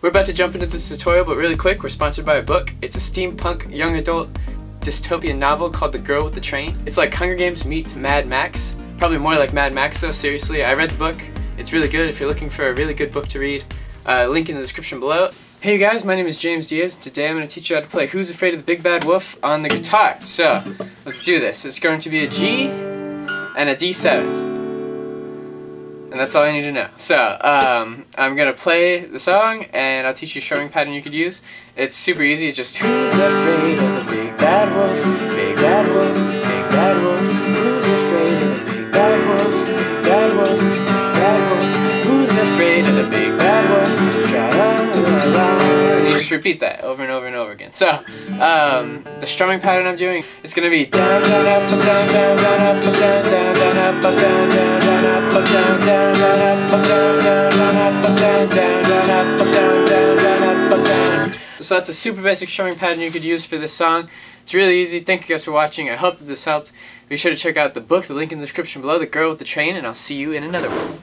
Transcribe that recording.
We're about to jump into this tutorial, but really quick, we're sponsored by a book. It's a steampunk young adult dystopian novel called The Girl with the Train. It's like Hunger Games meets Mad Max. Probably more like Mad Max though, seriously. I read the book. It's really good if you're looking for a really good book to read. Uh, link in the description below. Hey you guys, my name is James Diaz. Today I'm going to teach you how to play Who's Afraid of the Big Bad Wolf on the guitar. So, let's do this. It's going to be a G and a D7. And that's all I need to know. So, um, I'm going to play the song, and I'll teach you a strumming pattern you could use. It's super easy, it's just Who's afraid of the big bad wolf, big bad wolf, big bad wolf, who's afraid of the big bad wolf, big bad wolf, bad wolf, who's afraid of the big bad wolf, la And you just repeat that over and over and over again. So, um, the strumming pattern I'm doing, it's going to be down, down, up, down, down, down, up, down, down, down, up, down, So that's a super basic strumming pattern you could use for this song. It's really easy. Thank you guys for watching. I hope that this helped. Be sure to check out the book, the link in the description below, The Girl with the Train, and I'll see you in another one.